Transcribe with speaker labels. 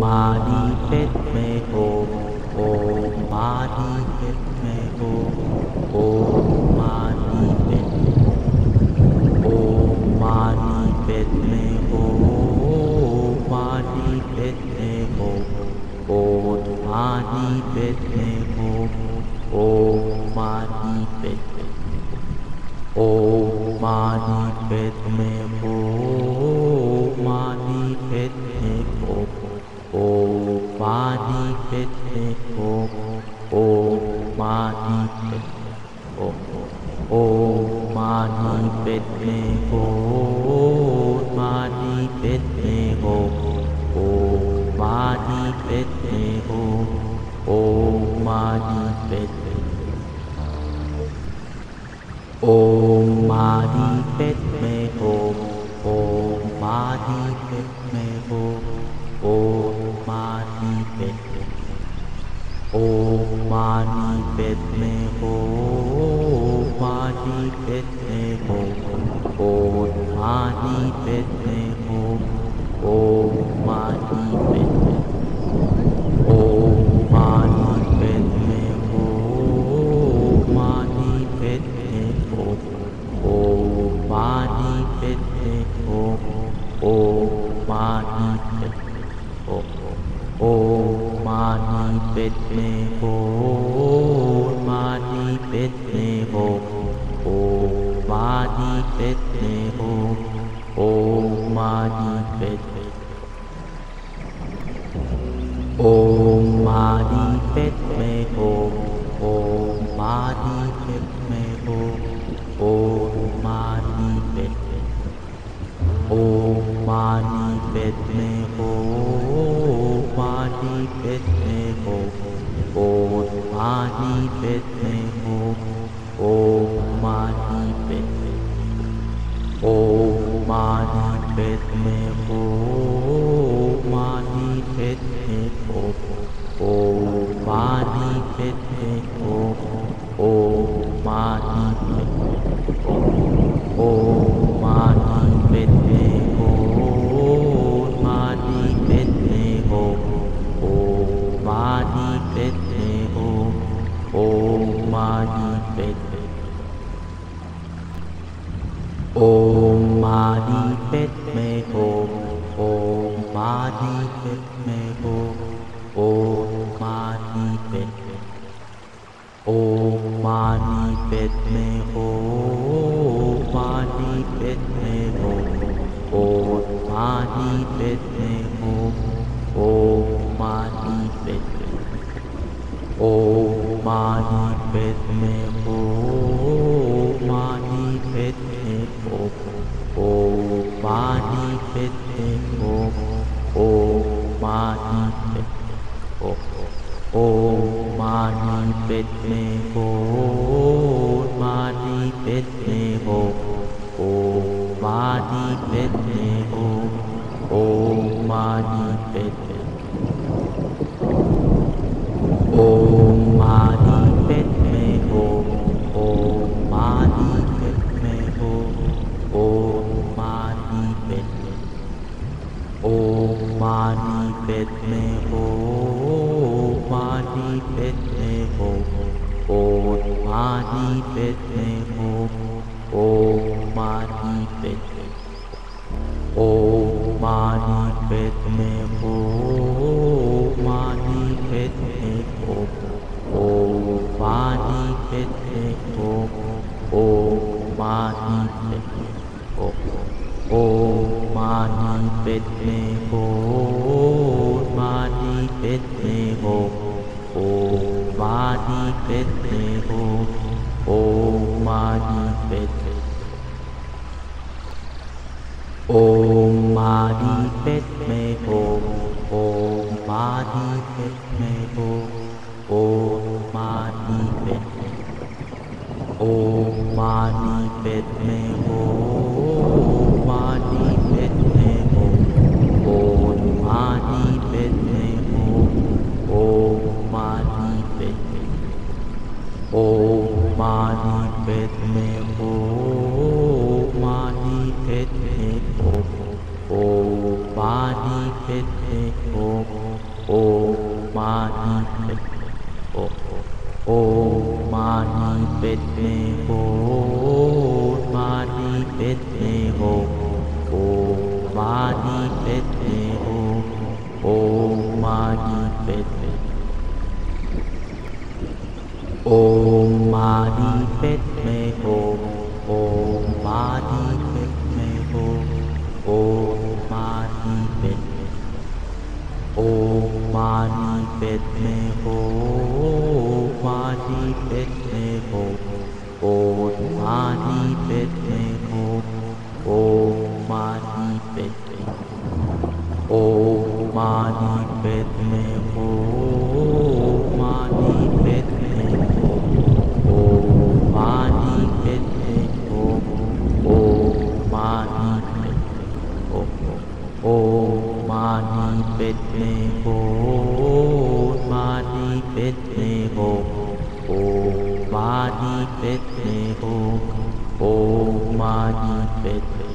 Speaker 1: मादी पेट में ओम ओम मादी पेट में ओम ओम मादी पेट ओम मादी पेट में ओम मादी पेट में ओम ओम मादी पेट में ओम ओम मादी पेट ओम मादी पेट में ओम ओम मादी पेट में ओम मादी पेट ओम ओम मादी पेट में ओम मादी पेट में ओम ओम मादी पेट में ओम ओम मादी पेट ओम मादी पेट में ओम ओम मादी पेट में ओम ओम मानी पेट ओम मानी पेट में ओम मादी पेट में मानी ओम मादी पेट में ओम ओम मादी पेट मादी पेट में ओम मादी पेट में ओम ओम मादी पेट में ओम ओम मादी पेट में ओम ओम मादी पेट में ओम ओम मादी पेट ओम मादी पेट ओम ओम मादी पेट में ओम ओम मादी पेट ओम मादी पेट में ओम मादी पेट में हो, ओ मानी पेट हो ओम ओम मादी पेट ओम मादी पेट में ओम मादी ओम मादी पेट में ओम ओम मादी पेट ओम मादी पेट में ओम मादी पेट में ओम ओम मादी पेट में ओम ओम मादी पेट ओम मादी पेट में ओम मादी पेट में ओम मादी पेट में पेट ओम मादी पेट में ओम ओम मादी पेट में ओम ओम मादी पेट ओम मादी पेट में ओम मादी पेट में ओम ओम मादी पेट में ओम ओम मादी पेट ओम मादी पेट में ओम मादी पेट में मानी ओम मादी ओ मानी ओम ओम ओ मानी ओम ओम मादी पेट में ओम मादी पेट में ओम ओम मादी पेट में ओम ओम मादी पेट ओम मादी पेट में ओम ओम मादी पेट में ओम ओम मादी पेट ओम मादी पेट में ओम मादी पेट में ओम ओम मादी पेट में ओम ओम मादी पेट ओम मादी पेट में ओम देते हो ओ, मानी ओ ओ, मानी पेते हो, मानी पेते हो, ओ, मानी पेते हो, ओ, मानी पेते ओ, मानी पेते पेट में हो, पानी पेट में हो, ओ पानी पेट में हो, ओ पानी पेट में ओ पानी पेट में हो, पानी पेट में हो, ओ पानी पेट में हो, ओ पानी पेट में हो, ओ पानी पेट में हो। पितने हो ओ मानी पितने हो ओ मानी पितने